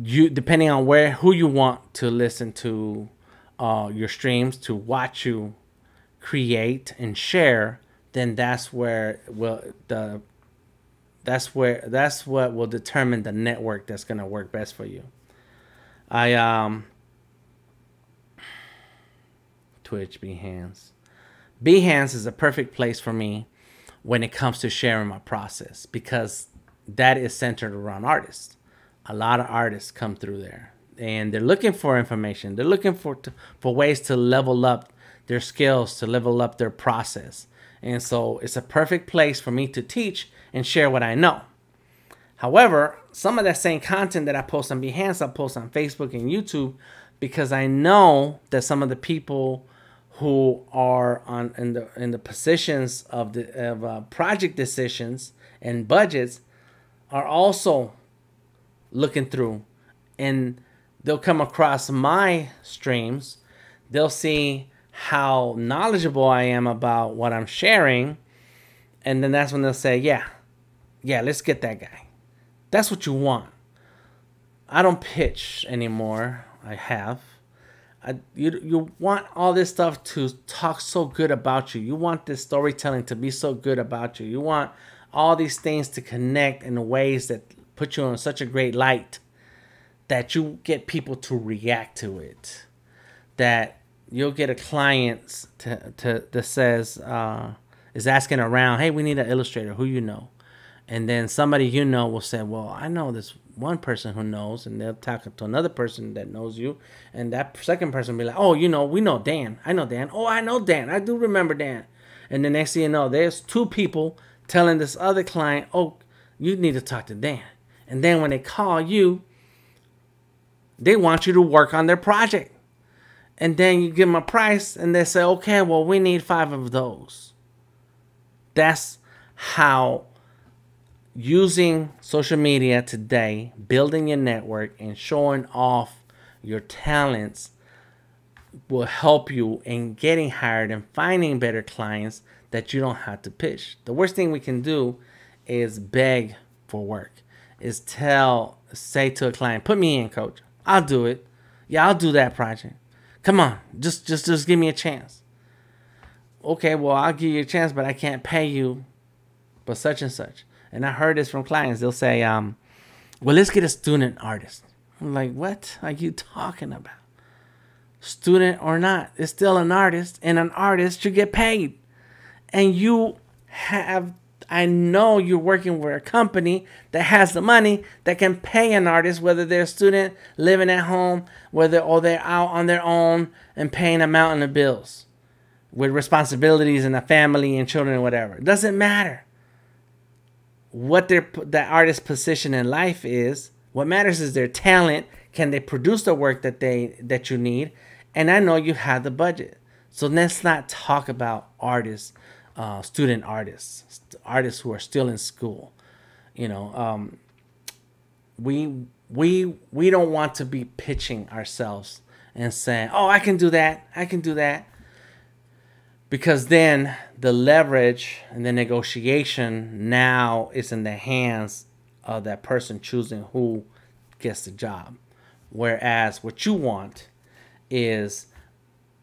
you depending on where who you want to listen to uh, your streams to watch you create and share then that's where will the that's where that's what will determine the network that's gonna work best for you. I um Twitch Behance. Behance is a perfect place for me when it comes to sharing my process because that is centered around artists. A lot of artists come through there and they're looking for information. They're looking for for ways to level up their skills, to level up their process. And so it's a perfect place for me to teach and share what I know. However, some of that same content that I post on Behance, I post on Facebook and YouTube because I know that some of the people who are on in the in the positions of the of uh, project decisions and budgets are also looking through. And they'll come across my streams. They'll see how knowledgeable I am about what I'm sharing. And then that's when they'll say yeah yeah let's get that guy. That's what you want. I don't pitch anymore. I have I, you you want all this stuff to talk so good about you. You want this storytelling to be so good about you. You want all these things to connect in ways that put you in such a great light that you get people to react to it. That you'll get a client to, to that says uh, is asking around, hey, we need an illustrator. Who you know? And then somebody you know will say, well, I know this one person who knows, and they'll talk to another person that knows you, and that second person be like, "Oh, you know, we know Dan. I know Dan. Oh, I know Dan. I do remember Dan." And the next thing you know, there's two people telling this other client, "Oh, you need to talk to Dan." And then when they call you, they want you to work on their project. And then you give them a price, and they say, "Okay, well, we need five of those." That's how using social media today, building your network, and showing off your talents will help you in getting hired and finding better clients that you don't have to pitch. The worst thing we can do is beg for work, is tell, say to a client, put me in, coach. I'll do it. Yeah, I'll do that project. Come on, just just just give me a chance. Okay, well, I'll give you a chance, but I can't pay you but such and such and I heard this from clients. They'll say, um, "Well, let's get a student artist." I'm like, "What are you talking about? Student or not, it's still an artist, and an artist should get paid." And you have, I know you're working with a company that has the money that can pay an artist, whether they're a student living at home, whether or they're out on their own and paying a mountain of bills with responsibilities and a family and children and whatever. It doesn't matter what their that artist's position in life is. What matters is their talent. Can they produce the work that they that you need? And I know you have the budget. So let's not talk about artists, uh, student artists, artists who are still in school. You know, um, we we we don't want to be pitching ourselves and saying, "Oh, I can do that. I can do that." Because then the leverage and the negotiation now is in the hands of that person choosing who gets the job. Whereas what you want is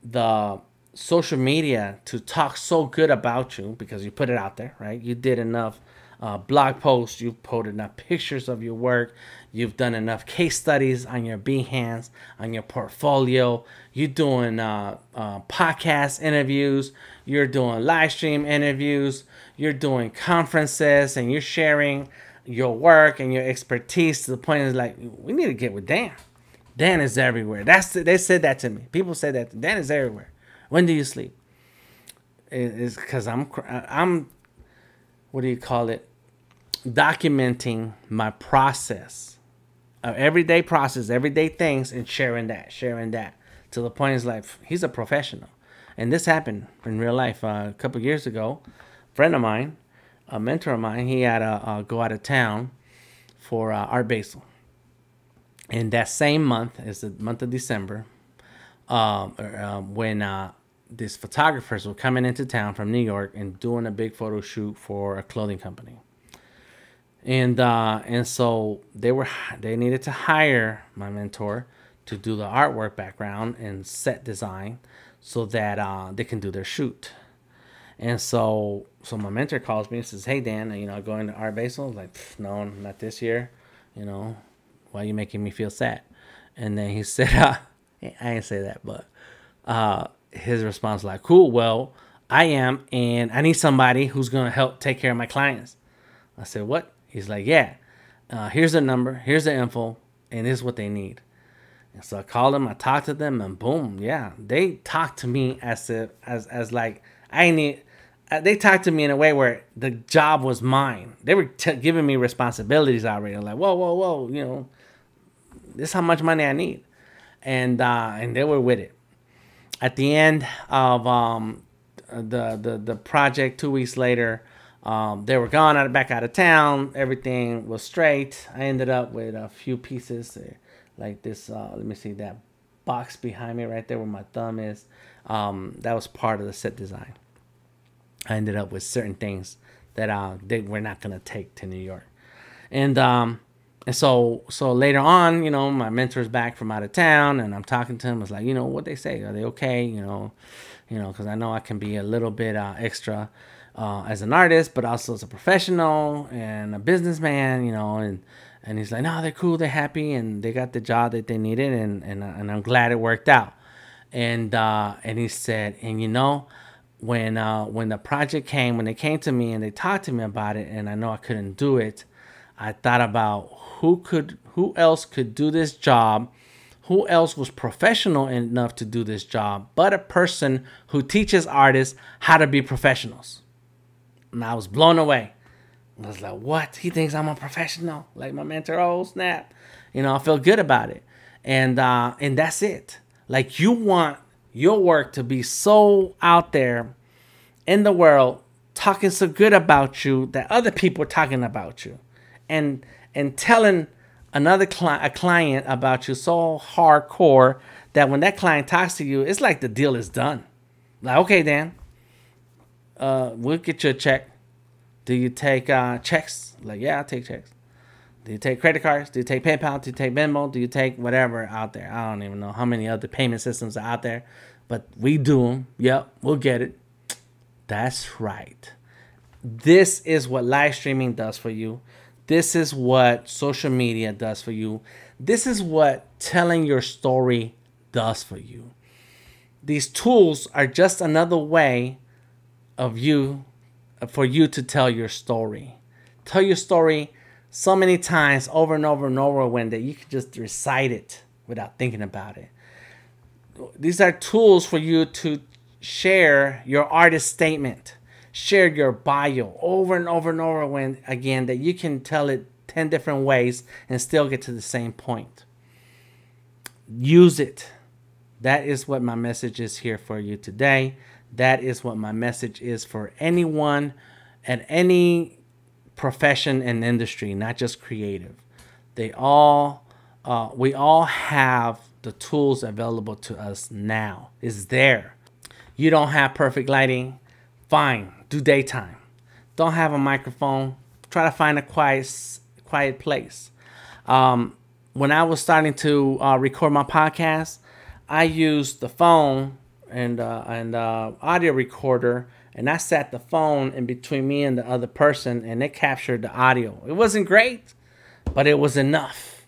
the social media to talk so good about you because you put it out there, right? You did enough uh, blog posts, you've posted enough pictures of your work, you've done enough case studies on your Behance, on your portfolio, you're doing uh, uh, podcast interviews, you're doing live stream interviews, you're doing conferences, and you're sharing your work and your expertise to the point is like, we need to get with Dan. Dan is everywhere. That's they said that to me. People said that Dan is everywhere. When do you sleep? It's because I'm I'm what do you call it? documenting my process of everyday process, everyday things, and sharing that, sharing that to the point is like he's a professional, and this happened in real life uh, a couple years ago. A friend of mine, a mentor of mine, he had to go out of town for uh, Art Basel, and that same month is the month of December, um, uh, when uh, these photographers were coming into town from New York and doing a big photo shoot for a clothing company and uh, and so they were they needed to hire my mentor to do the artwork background and set design so that uh, they can do their shoot And so, so my mentor calls me and says, "Hey Dan, you know, going to Art Basel?" I like, "No, not this year. You know, why are you making me feel sad?" And then he said, uh, "I didn't say that, but uh, his response like, cool. Well, I am, and I need somebody who's gonna help take care of my clients." I said, "What?" He's like, "Yeah. Uh, here's the number. Here's the info, and this is what they need." And so I called them, I talked to them, and boom, yeah, they talked to me as if as as like I need. Uh, they talked to me in a way where the job was mine. They were t- giving me responsibilities already. Like, whoa, whoa, whoa, you know, this is how much money I need, and uh, and they were with it. At the end of um, the the the project, two weeks later, um, they were gone out back out of town. Everything was straight. I ended up with a few pieces like this. Uh, let me see that box behind me right there where my thumb is. Um, that was part of the set design. I ended up with certain things that uh, they were not gonna take to New York, and um, and so so later on, you know, my mentor's back from out of town, and I'm talking to him. I was like, you know, what they say? Are they okay? You know, you know, because I know I can be a little bit uh, extra uh, as an artist, but also as a professional and a businessman. You know, and and he's like, no, they're cool, they're happy, and they got the job that they needed, and and and I'm glad it worked out. And uh, and he said, and you know, when uh, when the project came, when they came to me and they talked to me about it, and I know I couldn't do it, I thought about who could, who else could do this job, who else was professional enough to do this job, but a person who teaches artists how to be professionals. And I was blown away. I was like, what? He thinks I'm a professional, like my mentor. Oh snap! You know, I feel good about it, and uh, and that's it. Like you want your work to be so out there in the world talking so good about you that other people are talking about you and and telling another client a client about you so hardcore that when that client talks to you it's like the deal is done like okay dan uh we'll get you a check do you take uh checks like yeah i'll take checks do you take credit cards? Do you take PayPal? Do you take Venmo? Do you take whatever out there? I don't even know how many other payment systems are out there, but we do them. Yep, we'll get it. That's right. This is what live streaming does for you. This is what social media does for you. This is what telling your story does for you. These tools are just another way of you uh, for you to tell your story. Tell your story so many times over and over and over again that you can just recite it without thinking about it. These are tools for you to share your artist statement, share your bio over and over and over again that you can tell it 10 different ways and still get to the same point. Use it. That is what my message is here for you today. That is what my message is for anyone at any profession and industry, not just creative. They all, uh, we all have the tools available to us now. It's there. You don't have perfect lighting, fine, do daytime. Don't have a microphone, try to find a quiet, quiet place. Um, when I was starting to uh, record my podcast, I used the phone and uh, and uh, audio recorder and I sat the phone in between me and the other person and it captured the audio. It wasn't great, but it was enough.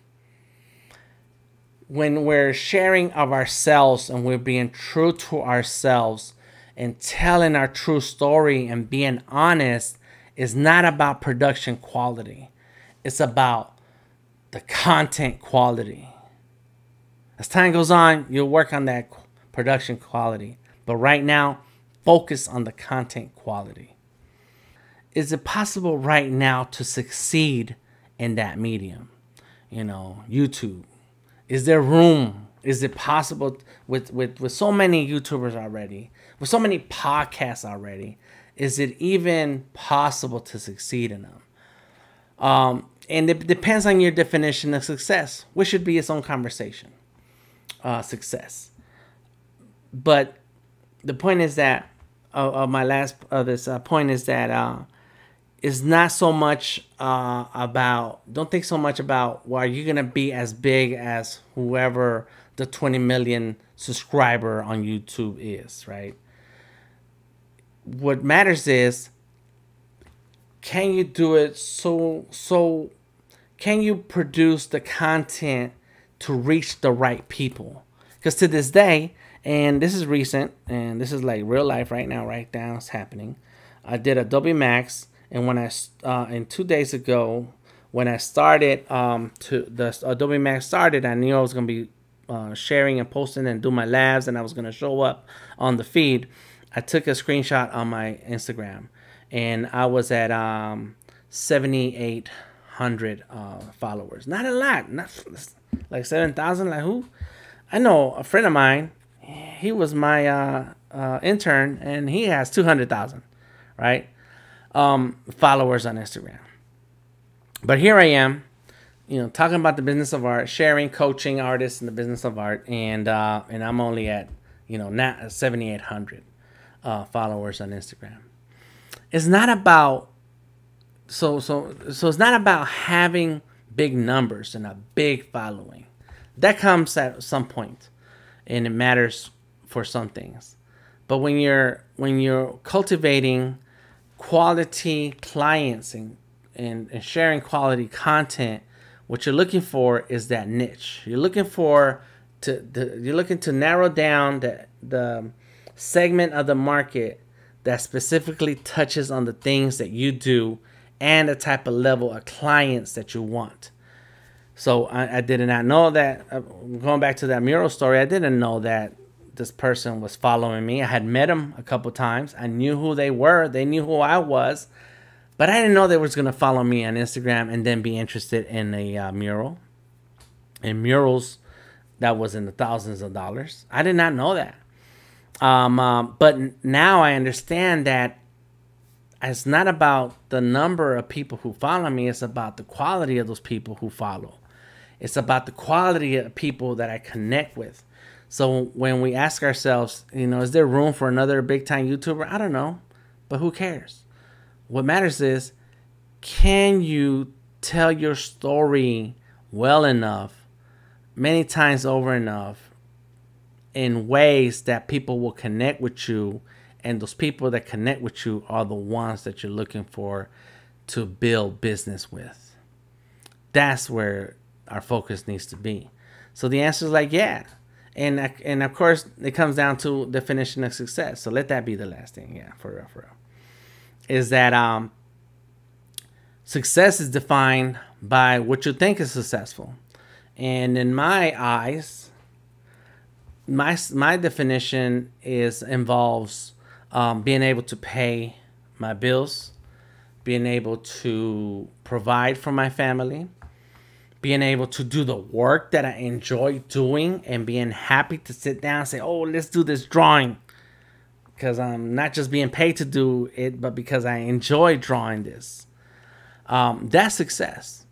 When we're sharing of ourselves and we're being true to ourselves and telling our true story and being honest is not about production quality. It's about the content quality. As time goes on, you'll work on that production quality. But right now, focus on the content quality. Is it possible right now to succeed in that medium? You know, YouTube. Is there room? Is it possible with, with, with so many YouTubers already, with so many podcasts already? Is it even possible to succeed in them? Um, and it depends on your definition of success, which should be its own conversation. Uh, success. But the point is that of, of my last of this uh, point is that uh, it's not so much uh, about don't think so much about well are you gonna be as big as whoever the 20 million subscriber on YouTube is right? What matters is can you do it so so can you produce the content to reach the right people? Because to this day and this is recent and this is like real life right now right now it's happening i did adobe max and when i uh, and two days ago when i started um to the adobe max started i knew i was to be uh, sharing and posting and do my labs and i was to show up on the feed i took a screenshot on my instagram and I was at um, 7,800 uh, followers. Not a lot, not like 7,000. Like who? I know a friend of mine. He was my uh, uh, intern, and he has 200,000, right? Um, followers on Instagram. But here I am, you know, talking about the business of art, sharing, coaching artists in the business of art, and uh, and I'm only at, you know, not 7,800 uh, followers on Instagram it's not about so so so it's not about having big numbers and a big following. That comes at some point and it matters for some things. But when you're when you're cultivating quality clients and, and, and sharing quality content, what you're looking for is that niche. You're looking for to, to you're looking to narrow down the the segment of the market that specifically touches on the things that you do and the type of level of clients that you want. So I, I did not know that. Uh, going back to that mural story, I didn't know that this person was following me. I had met them a couple times. I knew who they were. They knew who I was, but I didn't know they was gonna follow me on Instagram and then be interested in a uh, mural. And murals that was in the thousands of dollars. I did not know that. Um, um, but now I understand that it's not about the number of people who follow me, it's about the quality of those people who follow. It's about the quality of people that I connect with. So when we ask ourselves, you know, is there room for another big time YouTuber? I don't know, but who cares? What matters is can you tell your story well enough, many times over enough, in ways that people will connect with you and those people that connect with you are the ones that you're looking for to build business with that's where our focus needs to be. So the answer is like yeah. And and of course it comes down to definition of success. So let that be the last thing. Yeah for real for real. Is that um success is defined by what you think is successful. And in my eyes my my definition is involves um, being able to pay my bills, being able to provide for my family, being able to do the work that I enjoy doing, and being happy to sit down and say, "Oh, let's do this drawing," because I'm not just being paid to do it, but because I enjoy drawing this. Um, that's success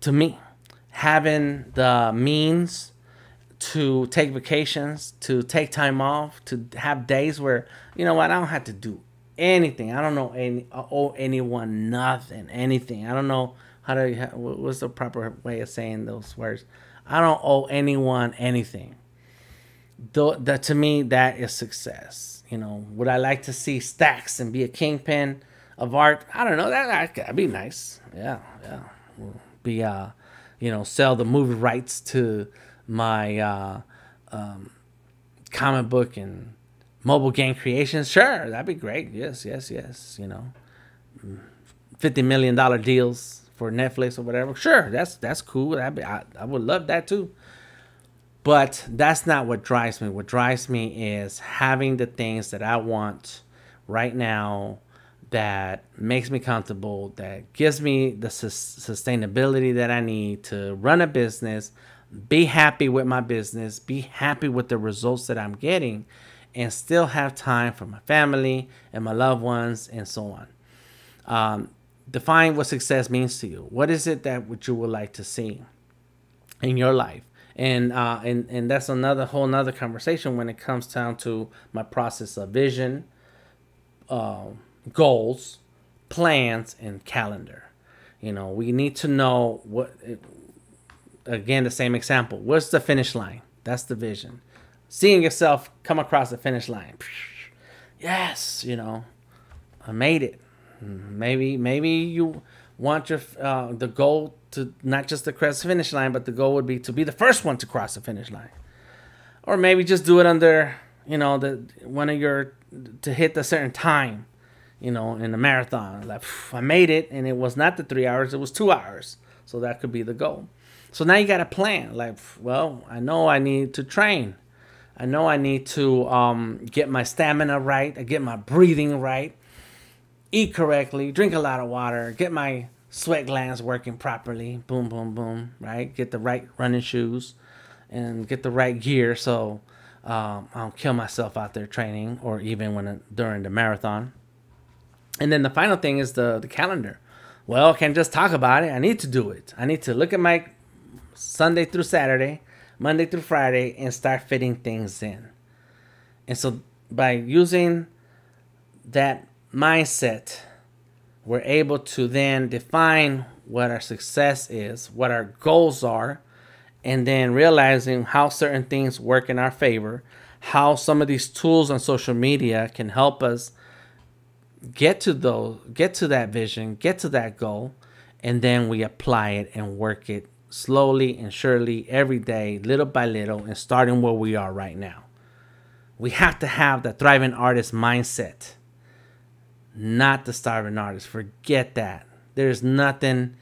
to me. Having the means to take vacations, to take time off, to have days where you know what I don't have to do anything. I don't know any owe anyone nothing, anything. I don't know how to what's the proper way of saying those words. I don't owe anyone anything. Though that to me that is success. You know, would I like to see stacks and be a kingpin of art? I don't know. That that'd be nice. Yeah, yeah. Be uh, you know, sell the movie rights to my uh, um, comic book and mobile game creations, sure, that'd be great. Yes, yes, yes. You know, fifty million dollar deals for Netflix or whatever. Sure, that's that's cool. Be, I, I would love that too. But that's not what drives me. What drives me is having the things that I want right now that makes me comfortable, that gives me the su- sustainability that I need to run a business be happy with my business, be happy with the results that I'm getting, and still have time for my family and my loved ones and so on. Um, define what success means to you. What is it that you would like to see in your life? And uh, and and that's another whole another conversation when it comes down to my process of vision, uh, goals, plans, and calendar. You know, we need to know what again the same example. What's the finish line? That's the vision. Seeing yourself come across the finish line. Yes, you know. I made it. Maybe maybe you want your uh, the goal to not just to cross the finish line, but the goal would be to be the first one to cross the finish line, or maybe just do it under you know the one of your to hit a certain time, you know, in the marathon. Like I made it, and it was not the three hours; it was two hours. So that could be the goal. So now you got a plan. Like, well, I know I need to train. I know I need to um, get my stamina right. I get my breathing right. Eat correctly. Drink a lot of water. Get my sweat glands working properly. Boom, boom, boom. Right. Get the right running shoes, and get the right gear so um, I don't kill myself out there training or even when during the marathon. And then the final thing is the the calendar well, I can't just talk about it. I need to do it. I need to look at my Sunday through Saturday, Monday through Friday, and start fitting things in. And so by using that mindset, we're able to then define what our success is, what our goals are, and then realizing how certain things work in our favor, how some of these tools on social media can help us get to those get to that vision get to that goal and then we apply it and work it slowly and surely every day little by little and starting where we are right now. We have to have the thriving artist mindset not the starving artist. Forget that. There's nothing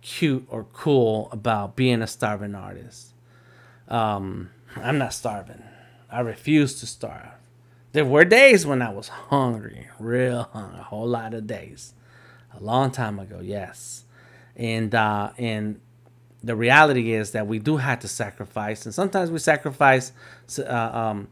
cute or cool about being a starving artist. Um, i'm not starving. I refuse to starve. There were days when I was hungry, real hungry, a whole lot of days. A long time ago, yes. And uh, and the reality is that we do have to sacrifice, and sometimes we sacrifice uh, um,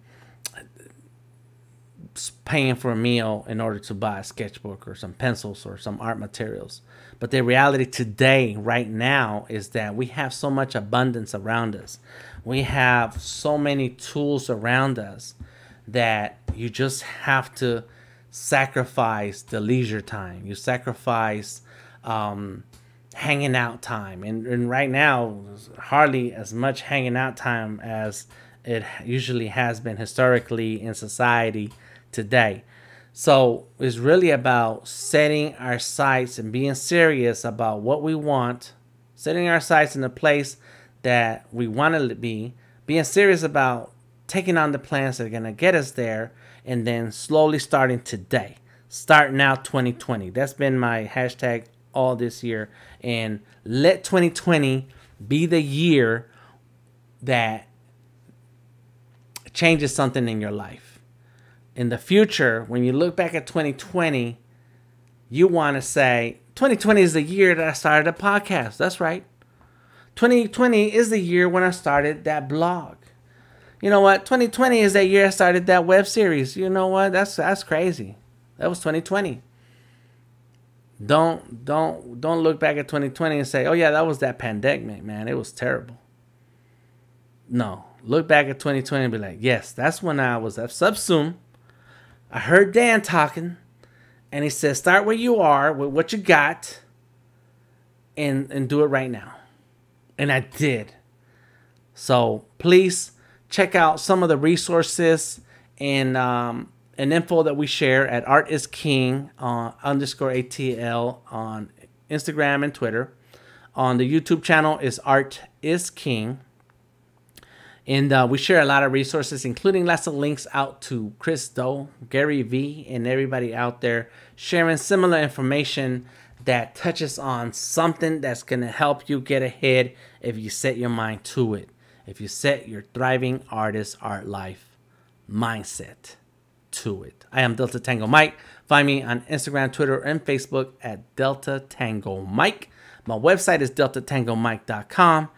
paying for a meal in order to buy a sketchbook or some pencils or some art materials. But the reality today, right now, is that we have so much abundance around us. We have so many tools around us that you just have to sacrifice the leisure time. You sacrifice um, hanging out time. And, and right now, hardly as much hanging out time as it usually has been historically in society today. So it's really about setting our sights and being serious about what we want, setting our sights in the place that we want to be, being serious about taking on the plans that are going to get us there, and then slowly starting today. Starting out 2020. That's been my hashtag all this year. And let 2020 be the year that changes something in your life. In the future, when you look back at 2020, you want to say, 2020 is the year that I started a podcast. That's right. 2020 is the year when I started that blog you know what? 2020 is that year I started that web series. You know what? That's that's crazy. That was 2020. Don't don't don't look back at 2020 and say, "Oh yeah, that was that pandemic, man. It was terrible." No, look back at 2020 and be like, "Yes, that's when I was at Subsume. I heard Dan talking, and he said, "Start where you are with what you got, and and do it right now." And I did. So please check out some of the resources and um, and info that we share at Art is King uh, underscore ATL on Instagram and Twitter. On the YouTube channel is Art is King. And uh, we share a lot of resources, including lots of links out to Chris Do, Gary Vee, and everybody out there sharing similar information that touches on something that's going to help you get ahead if you set your mind to it if you set your thriving artist art life mindset to it. I am Delta Tango Mike. Find me on Instagram, Twitter, and Facebook at Delta Tango Mike. My website is deltatangomike.com,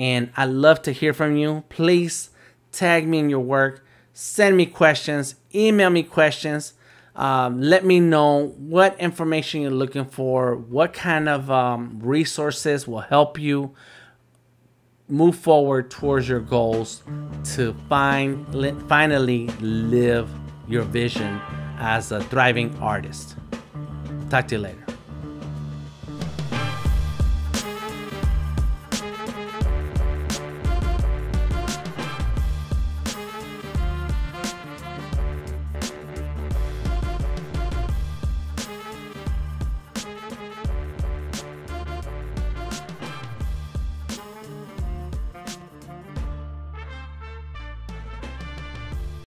and I love to hear from you. Please tag me in your work, send me questions, email me questions. Um, let me know what information you're looking for, what kind of um, resources will help you move forward towards your goals to find finally live your vision as a thriving artist. Talk to you later.